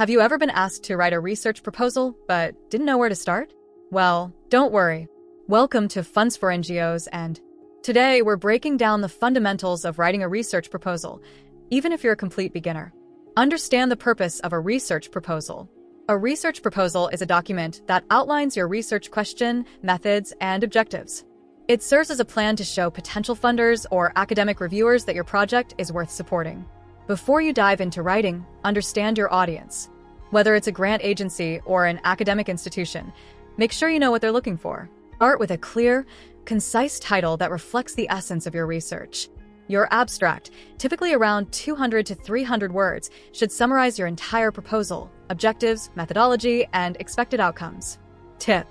Have you ever been asked to write a research proposal but didn't know where to start? Well, don't worry. Welcome to Funds for NGOs, and today we're breaking down the fundamentals of writing a research proposal, even if you're a complete beginner. Understand the purpose of a research proposal. A research proposal is a document that outlines your research question, methods, and objectives. It serves as a plan to show potential funders or academic reviewers that your project is worth supporting. Before you dive into writing, understand your audience. Whether it's a grant agency or an academic institution, make sure you know what they're looking for. Start with a clear, concise title that reflects the essence of your research. Your abstract, typically around 200 to 300 words, should summarize your entire proposal, objectives, methodology, and expected outcomes. Tip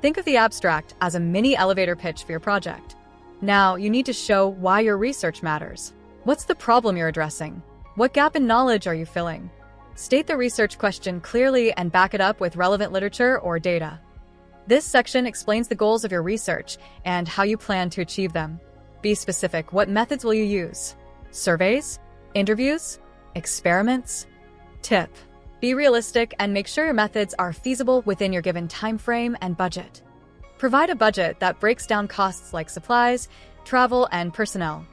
Think of the abstract as a mini elevator pitch for your project. Now, you need to show why your research matters. What's the problem you're addressing? What gap in knowledge are you filling? State the research question clearly and back it up with relevant literature or data. This section explains the goals of your research and how you plan to achieve them. Be specific. What methods will you use? Surveys? Interviews? Experiments? Tip. Be realistic and make sure your methods are feasible within your given time frame and budget. Provide a budget that breaks down costs like supplies, travel, and personnel.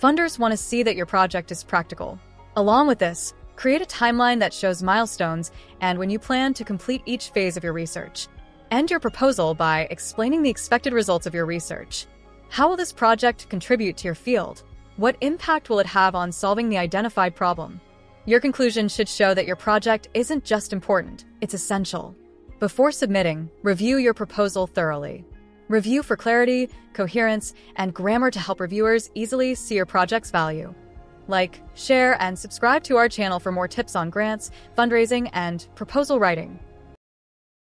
Funders want to see that your project is practical, Along with this, create a timeline that shows milestones and when you plan to complete each phase of your research. End your proposal by explaining the expected results of your research. How will this project contribute to your field? What impact will it have on solving the identified problem? Your conclusion should show that your project isn't just important, it's essential. Before submitting, review your proposal thoroughly. Review for clarity, coherence, and grammar to help reviewers easily see your project's value. Like, share, and subscribe to our channel for more tips on grants, fundraising, and proposal writing.